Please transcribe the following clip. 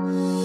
Bye.